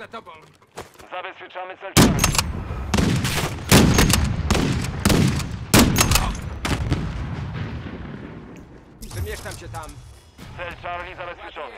Za tobą. Zabezpieczamy cel Charlie. Się tam. Cel Charlie zabezpieczony.